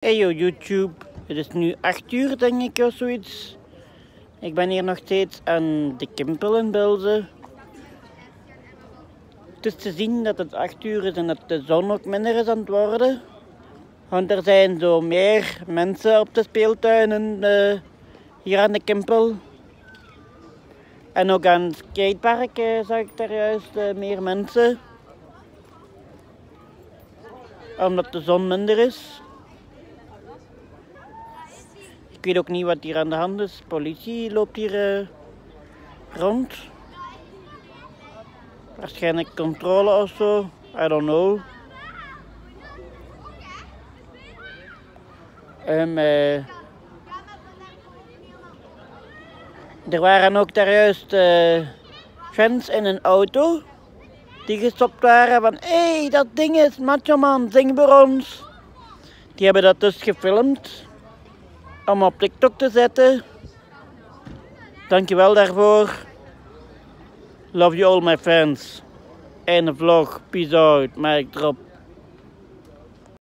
Hey yo YouTube, het is nu 8 uur denk ik of zoiets. Ik ben hier nog steeds aan de Kimpel in Belze. Het is te zien dat het 8 uur is en dat de zon ook minder is aan het worden. Want er zijn zo meer mensen op de speeltuinen uh, hier aan de Kimpel. En ook aan het skatepark uh, zag ik daar juist uh, meer mensen. Omdat de zon minder is. Ik weet ook niet wat hier aan de hand is. Politie loopt hier uh, rond. Waarschijnlijk controle of zo. I don't know. Um, uh, er waren ook daar juist uh, fans in een auto die gestopt waren van hé, hey, dat ding is Macho Man, zing voor ons. Die hebben dat dus gefilmd om op TikTok te zetten. Dankjewel daarvoor. Love you all my fans. Einde vlog. Peace out. Mic drop.